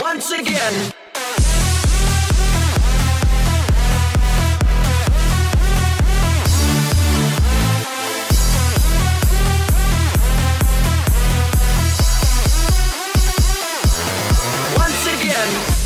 once again. Once again.